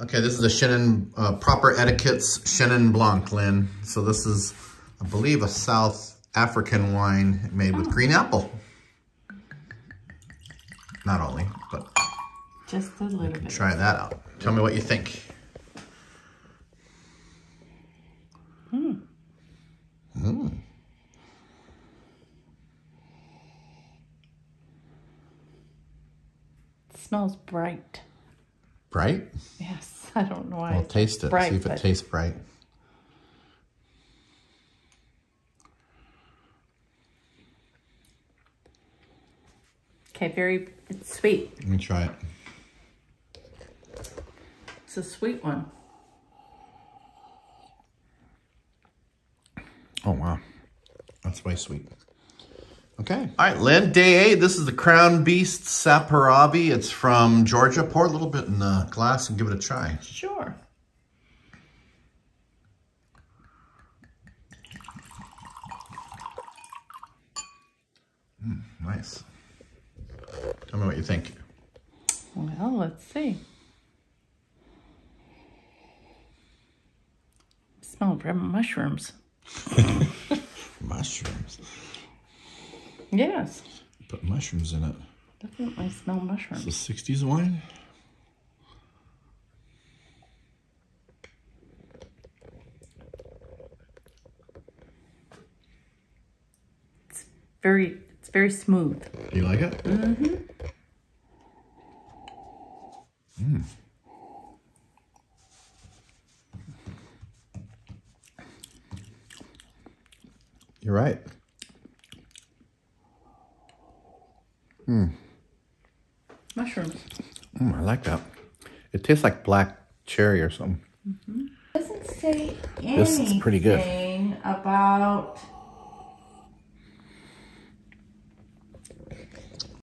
Okay, this is a Chenin, uh, Proper Etiquettes Chenin Blanc, Lynn. So this is, I believe, a South African wine made with Oh. green apple. Not only, but Just a little bit. try that out. Tell me what you think. Hmm. It smells bright. Bright? Yes, I don't know why. Well, taste it. bright, See if it tastes bright. Okay, very, it's sweet. Let me try it. It's a sweet one. Oh, wow. That's way sweet. Okay. All right, Lynn, day eight. This is the Crown Beast Saperavi. It's from Georgia. Pour a little bit in the glass and give it a try. Sure. Mm, nice. Tell me what you think. Well, let's see. Smell of mushrooms. Mushrooms. Yes, Put mushrooms in it. definitely smell mushrooms. It's a 60s wine? It's very, it's very smooth. Do you like it? Mm-hmm. Mm. You're right. Mushrooms. Mm, I like that. It tastes like black cherry or something. Doesn't say This is pretty good. anything about